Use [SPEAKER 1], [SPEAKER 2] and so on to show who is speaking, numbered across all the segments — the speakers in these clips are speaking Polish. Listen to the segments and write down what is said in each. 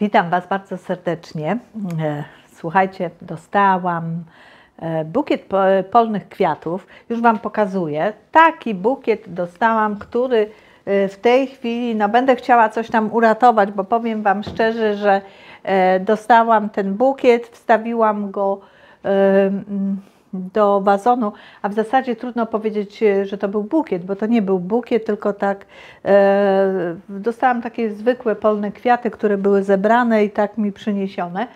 [SPEAKER 1] Witam Was bardzo serdecznie. E, Słuchajcie, dostałam e, bukiet po- polnych kwiatów. Już Wam pokazuję. Taki bukiet dostałam, który e, w tej chwili, no będę chciała coś tam uratować, bo powiem Wam szczerze, że dostałam ten bukiet, wstawiłam go do wazonu, a w zasadzie trudno powiedzieć, że to był bukiet, bo to nie był bukiet, tylko tak e, dostałam takie zwykłe polne kwiaty, które były zebrane i tak mi przyniesione.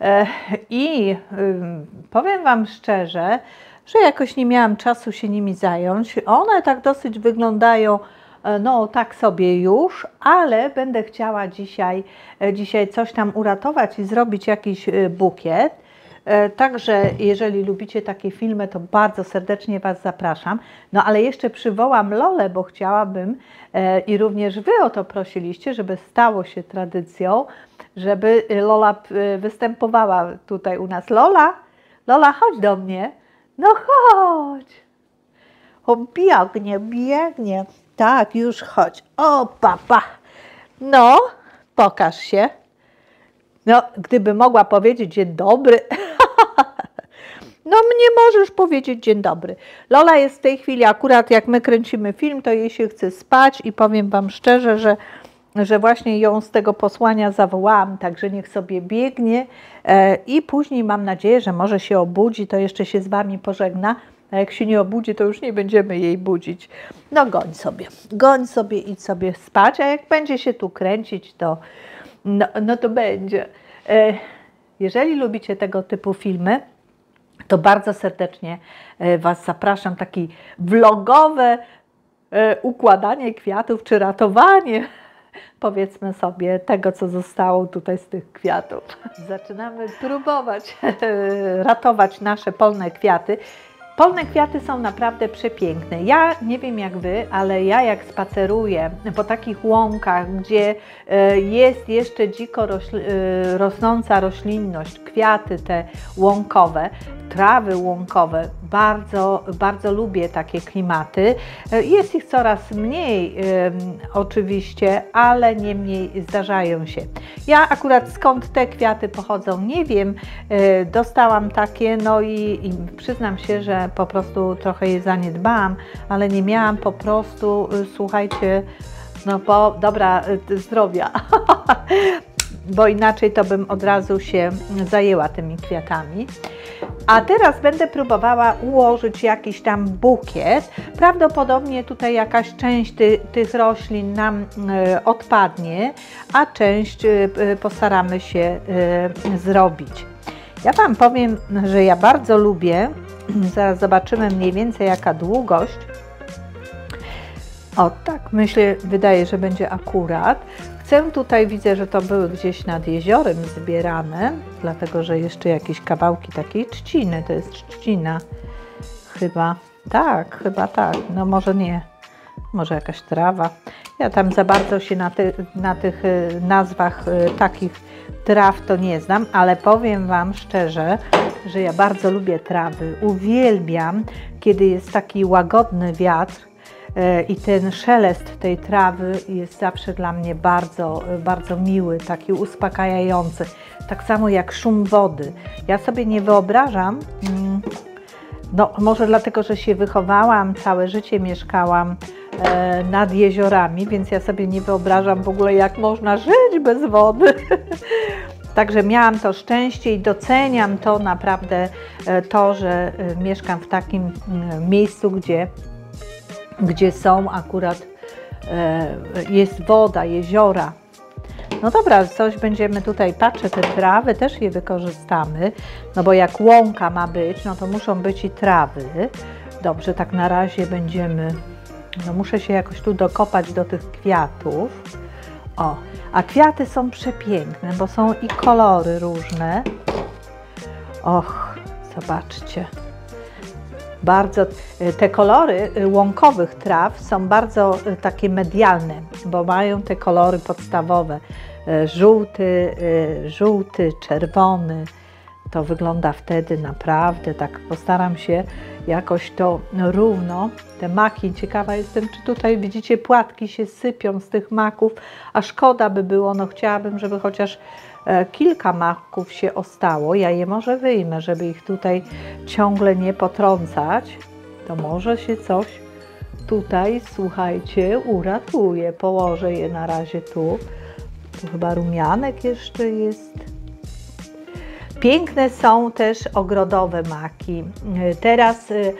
[SPEAKER 1] E, I ym, powiem Wam szczerze, że jakoś nie miałam czasu się nimi zająć. One tak dosyć wyglądają, e, no tak sobie już, ale będę chciała dzisiaj, e, dzisiaj coś tam uratować i zrobić jakiś e, bukiet. E, Także jeżeli lubicie takie filmy, to bardzo serdecznie Was zapraszam. No ale jeszcze przywołam Lolę, bo chciałabym e, i również Wy o to prosiliście, żeby stało się tradycją, żeby Lola e, występowała tutaj u nas. Lola, Lola, chodź do mnie. No chodź. O, biegnie, biegnie. Tak, już chodź. O, papa. No, pokaż się. No, gdyby mogła powiedzieć dzień dobry. No, mnie możesz powiedzieć dzień dobry. Lola jest w tej chwili, akurat jak my kręcimy film, to jej się chce spać i powiem Wam szczerze, że, że właśnie ją z tego posłania zawołałam, także niech sobie biegnie e, i później mam nadzieję, że może się obudzi, to jeszcze się z Wami pożegna. A jak się nie obudzi, to już nie będziemy jej budzić. No goń sobie, goń sobie, idź sobie spać, a jak będzie się tu kręcić, to no, no to będzie. E, Jeżeli lubicie tego typu filmy, to bardzo serdecznie e, Was zapraszam. Taki vlogowe e, układanie kwiatów, czy ratowanie, powiedzmy sobie, tego, co zostało tutaj z tych kwiatów. Zaczynamy próbować ratować nasze polne kwiaty. Polne kwiaty są naprawdę przepiękne. Ja nie wiem jak Wy, ale ja jak spaceruję po takich łąkach, gdzie e, jest jeszcze dziko rośl- e, rosnąca roślinność, kwiaty te łąkowe, trawy łąkowe, bardzo, bardzo lubię takie klimaty. E, Jest ich coraz mniej oczywiście, ale niemniej zdarzają się. Ja akurat skąd te kwiaty pochodzą, nie wiem. E, Dostałam takie, no i, i przyznam się, że po prostu trochę je zaniedbałam, ale nie miałam po prostu, y, słuchajcie, no bo dobra zdrowia. bo inaczej to bym od razu się zajęła tymi kwiatami. A teraz będę próbowała ułożyć jakiś tam bukiet. Prawdopodobnie tutaj jakaś część ty, tych roślin nam e, odpadnie, a część e, postaramy się e, zrobić. Ja Wam powiem, że ja bardzo lubię, zaraz zobaczymy mniej więcej jaka długość. O tak, myślę, wydaje, że będzie akurat. Chcę tutaj, widzę, że to były gdzieś nad jeziorem zbierane, dlatego że jeszcze jakieś kawałki takiej trzciny, to jest trzcina chyba. Tak, chyba tak, no może nie, może jakaś trawa. Ja tam za bardzo się na, ty, na tych y, nazwach y, takich traw to nie znam, ale powiem Wam szczerze, że ja bardzo lubię trawy. Uwielbiam, kiedy jest taki łagodny wiatr, i ten szelest tej trawy jest zawsze dla mnie bardzo, bardzo miły, taki uspokajający. Tak samo jak szum wody. Ja sobie nie wyobrażam, mm, no może dlatego, że się wychowałam, całe życie mieszkałam e, nad jeziorami, więc ja sobie nie wyobrażam w ogóle, jak można żyć bez wody. Także miałam to szczęście i doceniam to naprawdę, e, to, że e, mieszkam w takim miejscu, gdzie gdzie są akurat, e, jest woda, jeziora. No dobra, coś będziemy tutaj, patrzę, te trawy też je wykorzystamy, no bo jak łąka ma być, no to muszą być i trawy. Dobrze, tak na razie będziemy, no muszę się jakoś tu dokopać do tych kwiatów. O, a kwiaty są przepiękne, bo są i kolory różne. Och, zobaczcie. Bardzo e, te kolory e, łąkowych traw są bardzo e, takie medialne, bo mają te kolory podstawowe. Żółty, żółty, czerwony. To wygląda wtedy naprawdę tak. Postaram się jakoś to równo. Te maki, ciekawa jestem, czy tutaj widzicie płatki się sypią z tych maków, a szkoda by było, no chciałabym, żeby chociaż kilka maków się ostało. Ja je może wyjmę, żeby ich tutaj ciągle nie potrącać. To może się coś tutaj, słuchajcie, uratuje. Położę je na razie tu. Tu chyba rumianek jeszcze jest. Piękne są też ogrodowe maki. Teraz y,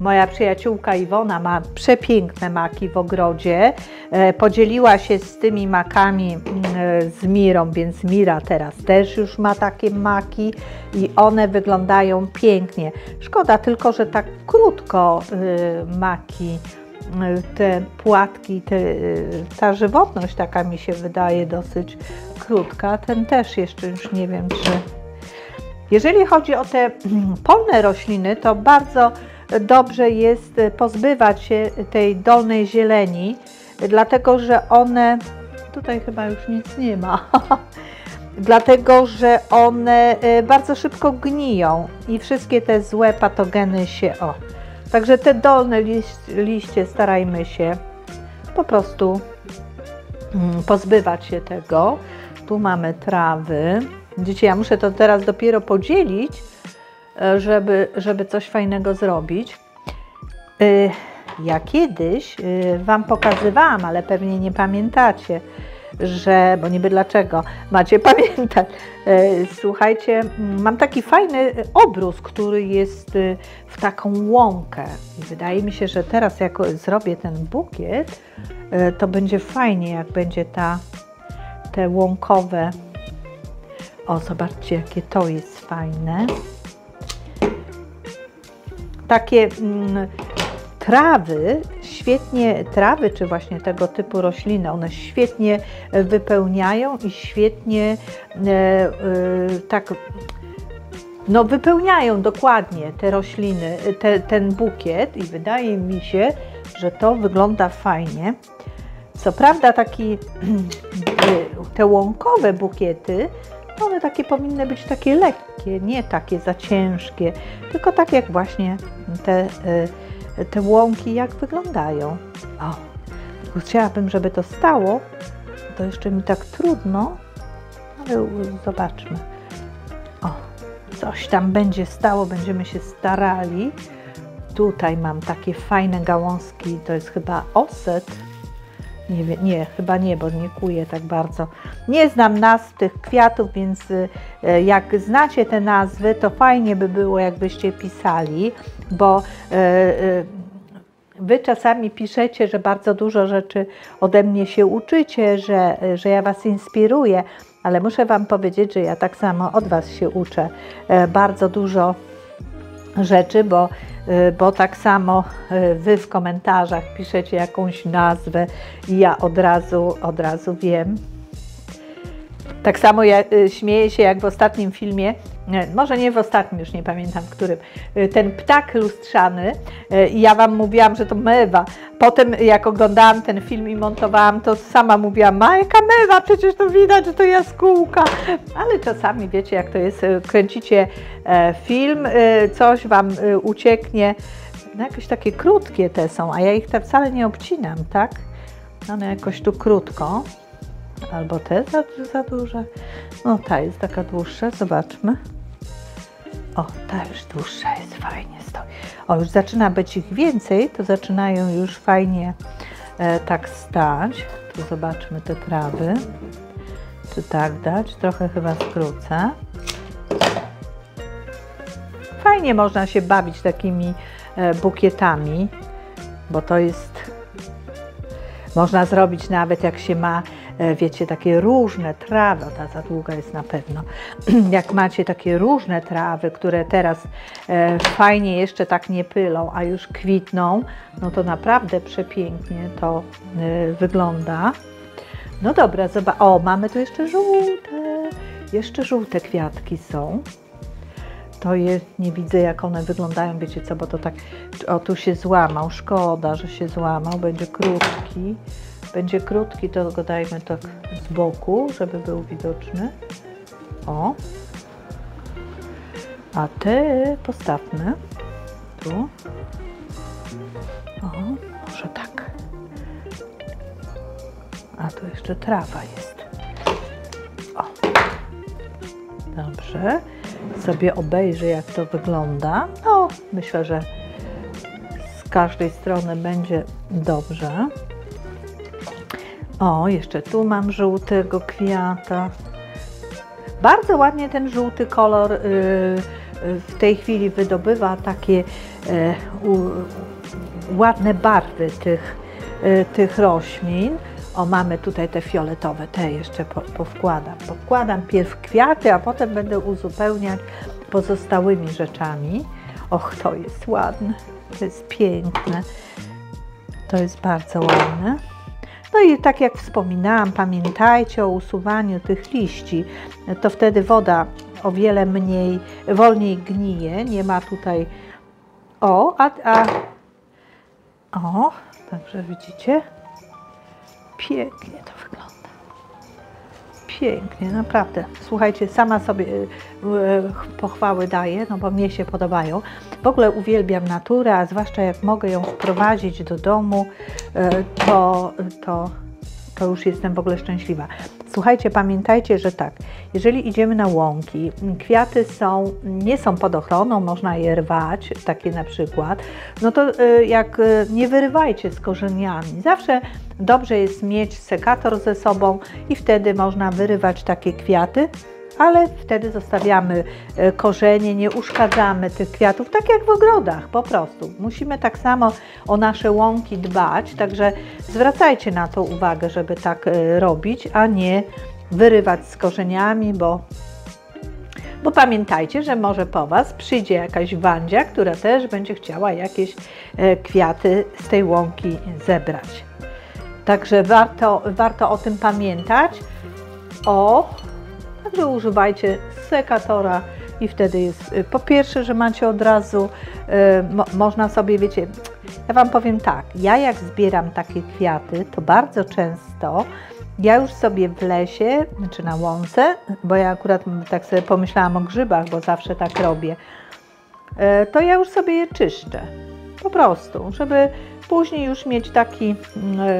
[SPEAKER 1] moja przyjaciółka Iwona ma przepiękne maki w ogrodzie. E, podzieliła się z tymi makami z Mirą, więc Mira teraz też już ma takie maki i one wyglądają pięknie. Szkoda tylko, że tak krótko y, maki te płatki, te, ta żywotność taka mi się wydaje dosyć krótka. Ten też jeszcze już nie wiem, czy... Jeżeli chodzi o te polne rośliny, to bardzo dobrze jest pozbywać się tej dolnej zieleni, dlatego że one... Tutaj chyba już nic nie ma. dlatego, że one e, bardzo szybko gniją i wszystkie te złe patogeny się... O, Także te dolne liście starajmy się po prostu mm, pozbywać się tego. Tu mamy trawy. Widzicie, ja muszę to teraz dopiero podzielić, e, żeby, żeby coś fajnego zrobić. E, ja kiedyś e, Wam pokazywałam, ale pewnie nie pamiętacie, że, bo niby dlaczego, macie pamiętać. E, słuchajcie, mam taki fajny obrus, który jest e, w taką łąkę. I wydaje mi się, że teraz jak zrobię ten bukiet, e, to będzie fajnie, jak będzie ta, te łąkowe. O, zobaczcie, jakie to jest fajne. Takie mm, trawy, świetnie, trawy czy właśnie tego typu rośliny, one świetnie e, wypełniają i świetnie e, e, tak no wypełniają dokładnie te rośliny, te, ten bukiet i wydaje mi się, że to wygląda fajnie. Co prawda taki, te łąkowe bukiety, one takie powinny być takie lekkie, nie takie za ciężkie, tylko tak jak właśnie te te łąki jak wyglądają. O, chciałabym, żeby to stało. To jeszcze mi tak trudno, ale zobaczmy. O, coś tam będzie stało, będziemy się starali. Tutaj mam takie fajne gałązki, to jest chyba oset. Nie, nie, chyba nie, bo nie kuję tak bardzo. Nie znam nazw tych kwiatów, więc e, jak znacie te nazwy, to fajnie by było, jakbyście pisali, bo e, e, Wy czasami piszecie, że bardzo dużo rzeczy ode mnie się uczycie, że, że ja Was inspiruję, ale muszę Wam powiedzieć, że ja tak samo od Was się uczę bardzo dużo rzeczy, bo, bo tak samo Wy w komentarzach piszecie jakąś nazwę i ja od razu, od razu wiem. Tak samo ja y, śmieję się jak w ostatnim filmie, może nie w ostatnim, już nie pamiętam w którym, y, ten ptak lustrzany y, ja Wam mówiłam, że to mewa. Potem jak oglądałam ten film i montowałam, to sama mówiłam, ma jaka mewa, przecież to widać, że to jaskółka. Ale czasami wiecie jak to jest, kręcicie e, film, coś Wam ucieknie, no jakieś takie krótkie te są, a ja ich tam wcale nie obcinam, tak? One jakoś tu krótko. Albo te za, za duże. No ta jest taka dłuższa, zobaczmy. O, ta już dłuższa jest, fajnie stoi. O, już zaczyna być ich więcej, to zaczynają już fajnie e, tak stać. Tu zobaczmy te trawy. Czy tak dać? Trochę chyba skrócę. Fajnie można się bawić takimi e, bukietami, bo to jest można zrobić nawet jak się ma E, wiecie, takie różne trawy, ta za długa jest na pewno, jak macie takie różne trawy, które teraz e, fajnie jeszcze tak nie pylą, a już kwitną, no to naprawdę przepięknie to e, wygląda. No dobra, zobacz, o, mamy tu jeszcze żółte, jeszcze żółte kwiatki są. To je, nie widzę jak one wyglądają, wiecie co, bo to tak, o tu się złamał, szkoda, że się złamał, będzie krótki. Będzie krótki, to go dajmy tak z boku, żeby był widoczny. O. A te postawmy. tu. O, może tak. A tu jeszcze trawa jest. O. Dobrze. Sobie obejrzę, jak to wygląda. No, myślę, że z każdej strony będzie dobrze. O, jeszcze tu mam żółtego kwiata. Bardzo ładnie ten żółty kolor y, y, w tej chwili wydobywa takie y, u, ładne barwy tych, y, tych roślin. O, mamy tutaj te fioletowe, te jeszcze po, powkładam. Powkładam pierw kwiaty, a potem będę uzupełniać pozostałymi rzeczami. Och, to jest ładne, to jest piękne. To jest bardzo ładne. No i tak jak wspominałam, pamiętajcie o usuwaniu tych liści. To wtedy woda o wiele mniej, wolniej gnije. Nie ma tutaj. O, a. a o, także widzicie? Pięknie to wygląda. Pięknie, naprawdę. Słuchajcie, sama sobie y, pochwały daję, no bo mnie się podobają. W ogóle uwielbiam naturę, a zwłaszcza jak mogę ją wprowadzić do domu, y, to, to, to już jestem w ogóle szczęśliwa. Słuchajcie, pamiętajcie, że tak, jeżeli idziemy na łąki, kwiaty są, nie są pod ochroną, można je rwać, takie na przykład, no to jak nie wyrywajcie z korzeniami. Zawsze dobrze jest mieć sekator ze sobą i wtedy można wyrywać takie kwiaty, ale wtedy zostawiamy korzenie, nie uszkadzamy tych kwiatów, tak jak w ogrodach po prostu. Musimy tak samo o nasze łąki dbać, także zwracajcie na to uwagę, żeby tak robić, a nie wyrywać z korzeniami, bo, bo pamiętajcie, że może po Was przyjdzie jakaś wandzia, która też będzie chciała jakieś kwiaty z tej łąki zebrać. Także warto, warto o tym pamiętać. O, także używajcie sekatora i wtedy jest po pierwsze, że macie od razu, y, mo, można sobie, wiecie, ja Wam powiem tak, ja jak zbieram takie kwiaty, to bardzo często ja już sobie w lesie, czy na łące, bo ja akurat tak sobie pomyślałam o grzybach, bo zawsze tak robię, y, to ja już sobie je czyszczę. Po prostu, żeby później już mieć taki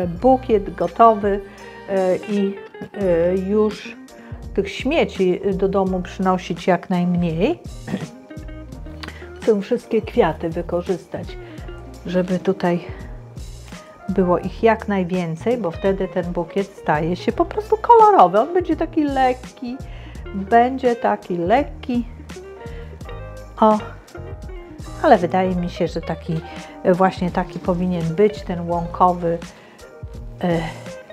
[SPEAKER 1] y, bukiet gotowy i już tych śmieci do domu przynosić jak najmniej. Chcę wszystkie kwiaty wykorzystać, żeby tutaj było ich jak najwięcej, bo wtedy ten bukiet staje się po prostu kolorowy. On będzie taki lekki, będzie taki lekki. O, ale wydaje mi się, że taki właśnie taki powinien być ten łąkowy.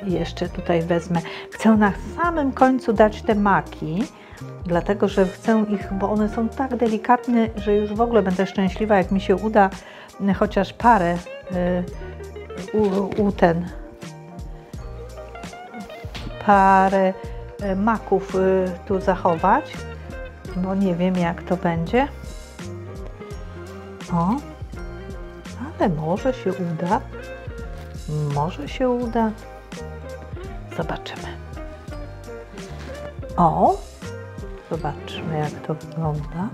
[SPEAKER 1] Jeszcze tutaj wezmę. Chcę na samym końcu dać te maki, dlatego że chcę ich, bo one są tak delikatne, że już w ogóle będę szczęśliwa, jak mi się uda chociaż parę u, u ten parę maków tu zachować, bo nie wiem jak to będzie. O, ale może się uda. Może się uda. Zobaczymy. O, zobaczmy jak to wygląda.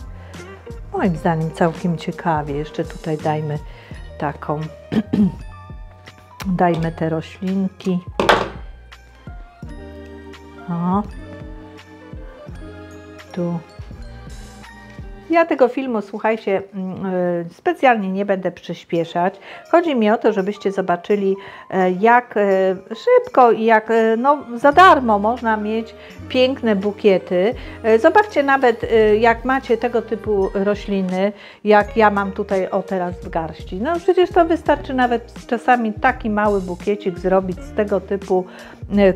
[SPEAKER 1] Moim zdaniem całkiem ciekawie. Jeszcze tutaj dajmy taką, dajmy te roślinki. O, tu ja tego filmu, słuchajcie, mm, y, specjalnie nie będę przyspieszać. Chodzi mi o to, żebyście zobaczyli, e, jak e, szybko i jak e, no, za darmo można mieć piękne bukiety. Zobaczcie nawet, jak macie tego typu rośliny, jak ja mam tutaj o teraz w garści. No przecież to wystarczy nawet czasami taki mały bukiecik zrobić z tego typu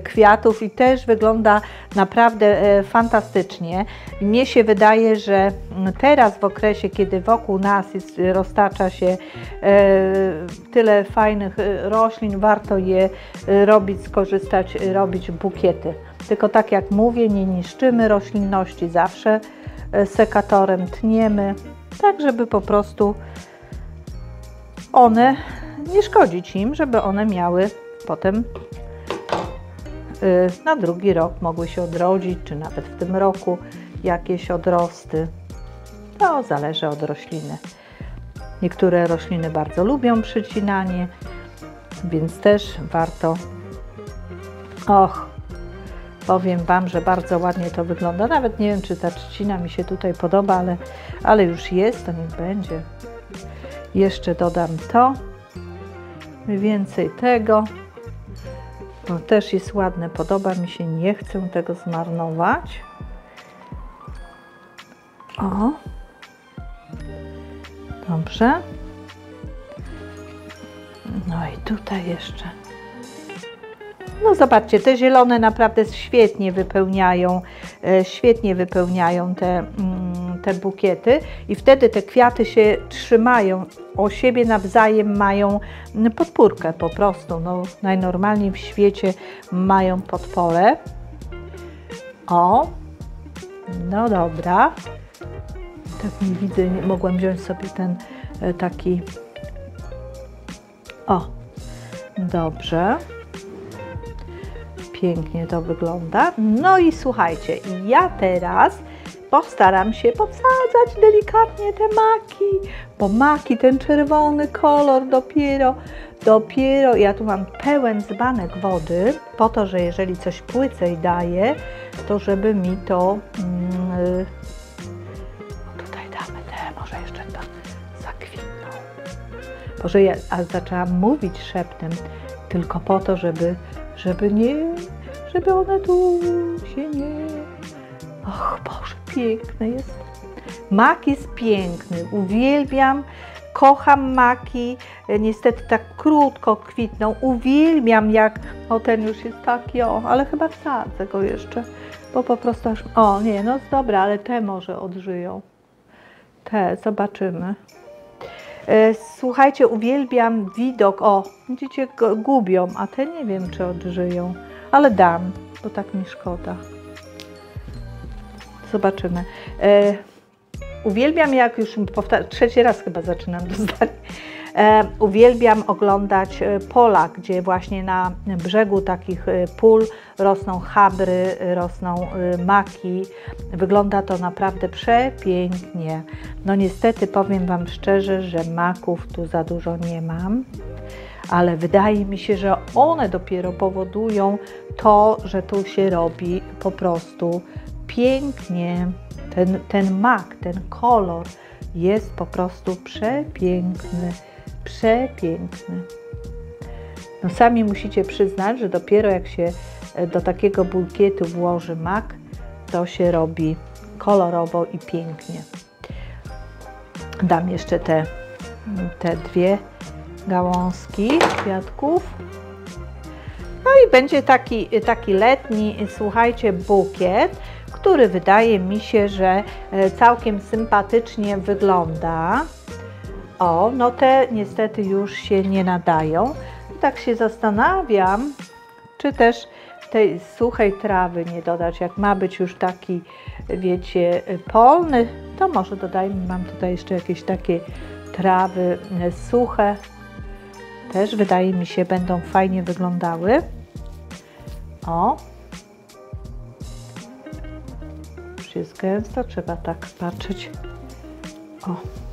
[SPEAKER 1] kwiatów i też wygląda naprawdę fantastycznie. Mnie się wydaje, że teraz w okresie, kiedy wokół nas jest, roztacza się e, tyle fajnych e, roślin, warto je e, robić, skorzystać, robić bukiety. Tylko tak jak mówię, nie niszczymy roślinności, zawsze sekatorem tniemy, tak żeby po prostu one, nie szkodzić im, żeby one miały potem na drugi rok mogły się odrodzić, czy nawet w tym roku jakieś odrosty. To zależy od rośliny. Niektóre rośliny bardzo lubią przycinanie, więc też warto. Och, powiem Wam, że bardzo ładnie to wygląda. Nawet nie wiem, czy ta trzcina mi się tutaj podoba, ale, ale już jest, to niech będzie. Jeszcze dodam to. Więcej tego. To też jest ładne, podoba mi się, nie chcę tego zmarnować. O. Dobrze. No i tutaj jeszcze. No zobaczcie, te zielone naprawdę świetnie wypełniają, e, świetnie wypełniają te, mm, te bukiety i wtedy te kwiaty się trzymają o siebie nawzajem, mają podpórkę po prostu. No, najnormalniej w świecie mają podporę. O, no dobra. Tak nie widzę, nie mogłam wziąć sobie ten e, taki. O, dobrze. Pięknie to wygląda. No i słuchajcie, ja teraz postaram się powsadzać delikatnie te maki, bo maki, ten czerwony kolor dopiero, dopiero, ja tu mam pełen dzbanek wody, po to, że jeżeli coś płycej daje, to żeby mi to, mm, Boże, ja a zaczęłam mówić szeptem, tylko po to, żeby, żeby nie, żeby one tu się nie... Och Boże, piękny jest. Mak jest piękny, uwielbiam, kocham maki, niestety tak krótko kwitną, uwielbiam jak, o ten już jest taki, o, ale chyba wsadzę go jeszcze, bo po prostu aż, o nie, no dobra, ale te może odżyją. Te, zobaczymy. E, słuchajcie, uwielbiam widok, o, widzicie, gubią, a te nie wiem, czy odżyją, ale dam, bo tak mi szkoda. Zobaczymy. E, uwielbiam, jak już trzeci raz chyba zaczynam to zdanie. E, uwielbiam oglądać e, pola, gdzie właśnie na brzegu takich e, pól rosną chabry, rosną maki. Wygląda to naprawdę przepięknie. No niestety powiem Wam szczerze, że maków tu za dużo nie mam ale wydaje mi się, że one dopiero powodują to, że tu się robi po prostu pięknie. Ten, ten mak, ten kolor jest po prostu przepiękny, przepiękny. No sami musicie przyznać, że dopiero jak się e, do takiego bukietu włoży mak, to się robi kolorowo i pięknie. Dam jeszcze te, te dwie gałązki kwiatków. No i będzie taki, taki letni, słuchajcie, bukiet który wydaje mi się, że e, całkiem sympatycznie wygląda. O, no te niestety już się nie nadają. I tak się zastanawiam, czy też tej suchej trawy nie dodać, jak ma być już taki, wiecie, polny, to może dodajmy, mam tutaj jeszcze jakieś takie trawy e, suche, też wydaje mi się będą fajnie wyglądały. O, jest gęsto, trzeba tak patrzeć. O.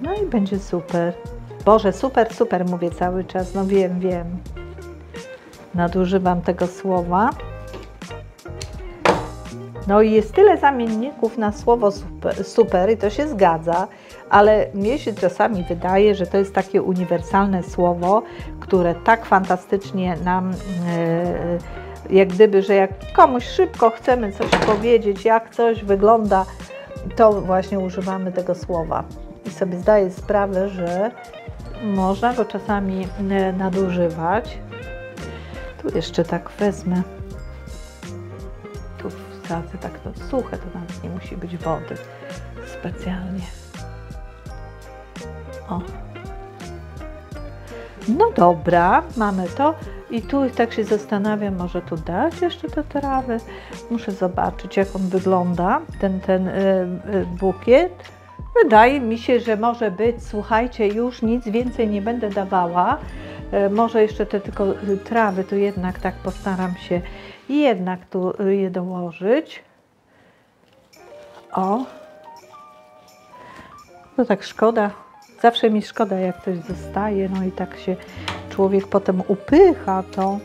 [SPEAKER 1] No i będzie super. Boże, super, super mówię cały czas. No wiem, wiem. Nadużywam tego słowa. No i jest tyle zamienników na słowo super, super, i to się zgadza, ale mnie się czasami wydaje, że to jest takie uniwersalne słowo, które tak fantastycznie nam yy, jak gdyby, że jak komuś szybko chcemy coś powiedzieć, jak coś wygląda, to właśnie używamy tego słowa. I sobie zdaję sprawę, że można go czasami e, nadużywać. Tu jeszcze tak wezmę. Tu wsadzę tak to suche, to nawet nie musi być wody specjalnie. O. No dobra, mamy to. I tu tak się zastanawiam, może tu dać jeszcze te trawy. Muszę zobaczyć, jak on wygląda, ten, ten y, y, bukiet. Wydaje mi się, że może być, słuchajcie, już nic więcej nie będę dawała. Y, może jeszcze te tylko trawy, tu jednak tak postaram się jednak tu je dołożyć. O. to tak szkoda. Zawsze mi szkoda, jak coś zostaje, no i tak się człowiek potem upycha to.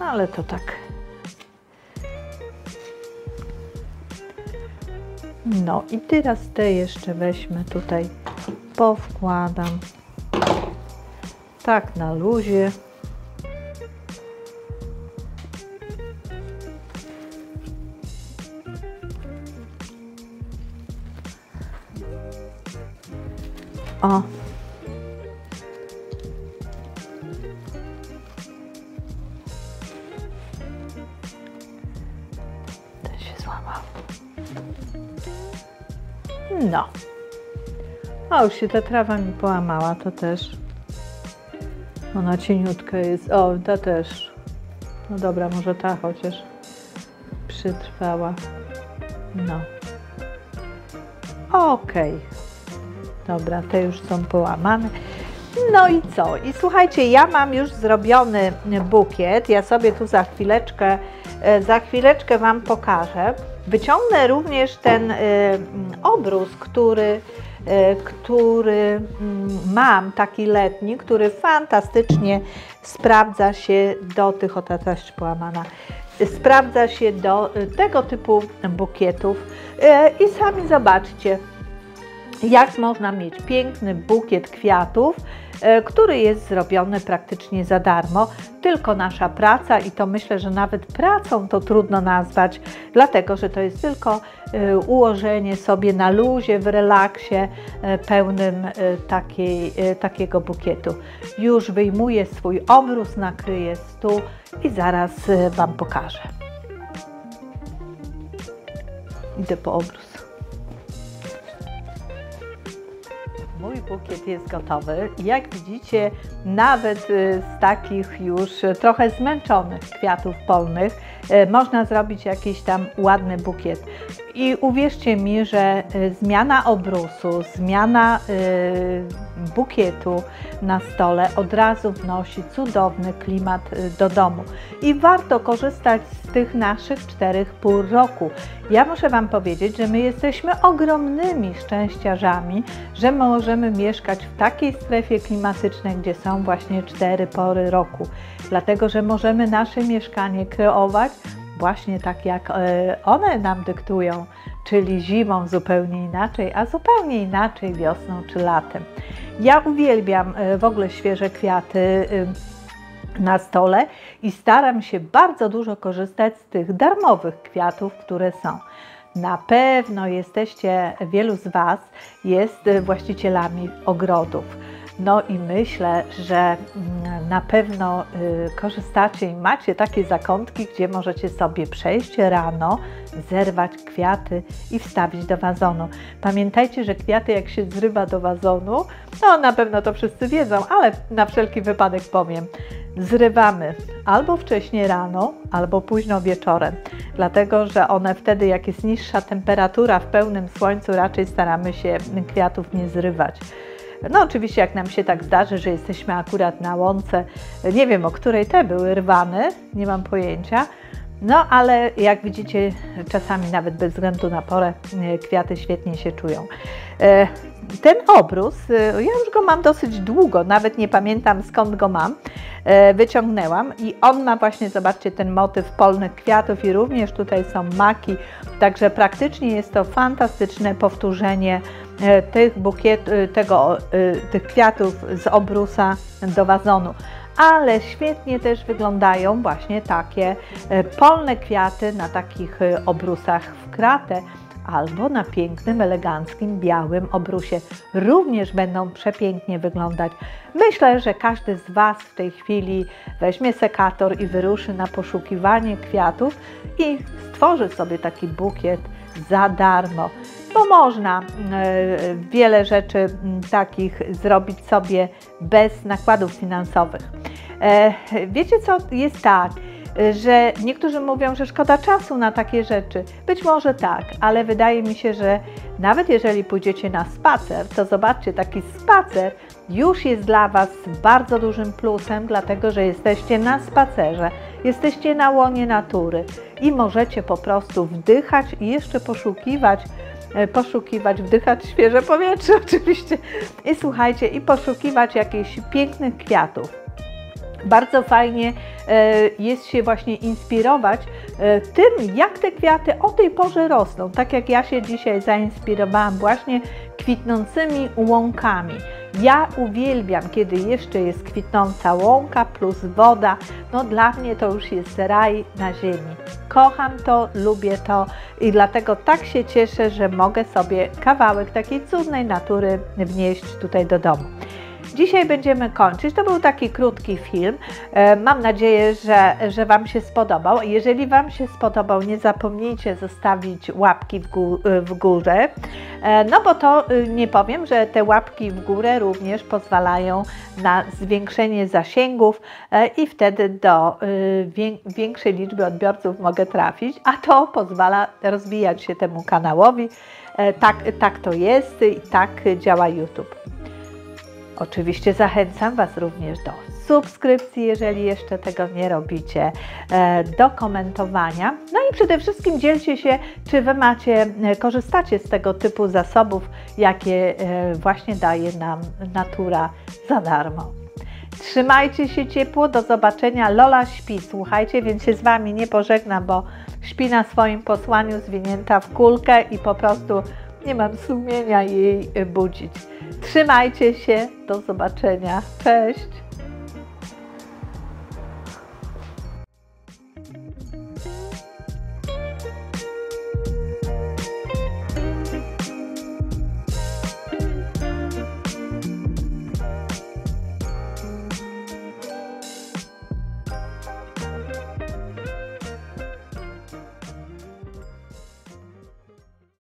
[SPEAKER 1] Ale to tak. No i teraz te jeszcze weźmy tutaj, powkładam. Tak na luzie. O. O, już się ta trawa mi połamała, to też. Ona cieniutka jest. O, ta też. No dobra, może ta chociaż przytrwała. No. Okej. Dobra, te już są połamane. No i co? I słuchajcie, ja mam już zrobiony bukiet. Ja sobie tu za chwileczkę, e, za chwileczkę Wam pokażę. Wyciągnę również ten y, obrus, który, który y, mam, taki letni, który fantastycznie sprawdza się do tych, o ta też połamana, sprawdza się do tego typu bukietów. I sami zobaczcie, jak można mieć piękny bukiet kwiatów, który jest zrobiony praktycznie za darmo. Tylko nasza praca i to myślę, że nawet pracą to trudno nazwać, dlatego że to jest tylko e, ułożenie sobie na luzie, w relaksie e, pełnym takiej, takiego bukietu. Już wyjmuję swój obrus, nakryję stół i zaraz Wam pokażę. Idę po obrus. Mój bukiet jest gotowy. Jak widzicie, nawet y, z takich już trochę zmęczonych kwiatów polnych y, można zrobić jakiś tam ładny bukiet. I uwierzcie mi, że y, zmiana obrusu, zmiana bukietu na stole od razu wnosi cudowny klimat do domu. I warto korzystać z tych naszych czterech pół roku. Ja muszę Wam powiedzieć, że my jesteśmy ogromnymi szczęściarzami, że możemy mieszkać w takiej strefie klimatycznej, gdzie są właśnie cztery pory roku. Dlatego, że możemy nasze mieszkanie kreować właśnie tak, jak e, one nam dyktują, czyli zimą zupełnie inaczej, a zupełnie inaczej wiosną czy latem. Ja uwielbiam e, w ogóle świeże kwiaty na stole i staram się bardzo dużo korzystać z tych darmowych kwiatów, które są. Na pewno jesteście, wielu z Was jest właścicielami ogrodów. No i myślę, że mm, na pewno y, korzystacie i macie takie zakątki, gdzie możecie sobie przejść rano, zerwać kwiaty i wstawić do wazonu. Pamiętajcie, że kwiaty jak się zrywa do wazonu, no na pewno to wszyscy wiedzą, ale na wszelki wypadek powiem, zrywamy albo wcześniej rano, albo późno wieczorem, dlatego że one wtedy, jak jest niższa temperatura w pełnym słońcu, raczej staramy się kwiatów nie zrywać. No oczywiście jak nam się tak zdarzy, że jesteśmy akurat na łące, nie wiem o której te były rwane, nie mam pojęcia, no ale jak widzicie, czasami nawet bez względu na porę e, kwiaty świetnie się czują. E, ten obrus, e, ja już go mam dosyć długo, nawet nie pamiętam skąd go mam, wyciągnęłam i on ma właśnie, zobaczcie, ten motyw polnych kwiatów i również tutaj są maki, także praktycznie jest to fantastyczne powtórzenie tych bukiet, tego, tych kwiatów z obrusa do wazonu ale świetnie też wyglądają właśnie takie e, polne kwiaty na takich e, obrusach w kratę albo na pięknym, eleganckim, białym obrusie. Również będą przepięknie wyglądać. Myślę, że każdy z Was w tej chwili weźmie sekator i wyruszy na poszukiwanie kwiatów i stworzy sobie taki bukiet za darmo. Bo można e, wiele rzeczy takich zrobić sobie bez nakładów finansowych. E, wiecie co, jest tak, że niektórzy mówią, że szkoda czasu na takie rzeczy. Być może tak, ale wydaje mi się, że nawet jeżeli pójdziecie na spacer, to zobaczcie, taki spacer już jest dla Was bardzo dużym plusem, dlatego że jesteście na spacerze, jesteście na łonie natury i możecie po prostu wdychać i jeszcze poszukiwać poszukiwać, wdychać świeże powietrze oczywiście i słuchajcie, i poszukiwać jakichś pięknych kwiatów. Bardzo fajnie e, jest się właśnie inspirować e, tym, jak te kwiaty o tej porze rosną. Tak jak ja się dzisiaj zainspirowałam właśnie kwitnącymi łąkami. Ja uwielbiam, kiedy jeszcze jest kwitnąca łąka plus woda. No dla mnie to już jest raj na ziemi. Kocham to, lubię to i dlatego tak się cieszę, że mogę sobie kawałek takiej cudnej natury wnieść tutaj do domu. Dzisiaj będziemy kończyć. To był taki krótki film. E, mam nadzieję, że, że Wam się spodobał. Jeżeli Wam się spodobał, nie zapomnijcie zostawić łapki w, gó w górze. E, no bo to y, nie powiem, że te łapki w górę również pozwalają na zwiększenie zasięgów e, i wtedy do y, większej liczby odbiorców mogę trafić, a to pozwala rozwijać się temu kanałowi. Tak, tak to jest i tak działa YouTube. Oczywiście zachęcam Was również do subskrypcji, jeżeli jeszcze tego nie robicie, e, do komentowania. No i przede wszystkim dzielcie się, czy Wy macie, e, korzystacie z tego typu zasobów, jakie e, właśnie daje nam natura za darmo. Trzymajcie się ciepło, do zobaczenia. Lola śpi, słuchajcie, więc się z Wami nie pożegnam, bo śpi na swoim posłaniu zwinięta w kulkę i po prostu nie mam sumienia jej budzić. Trzymajcie się, do zobaczenia. Cześć!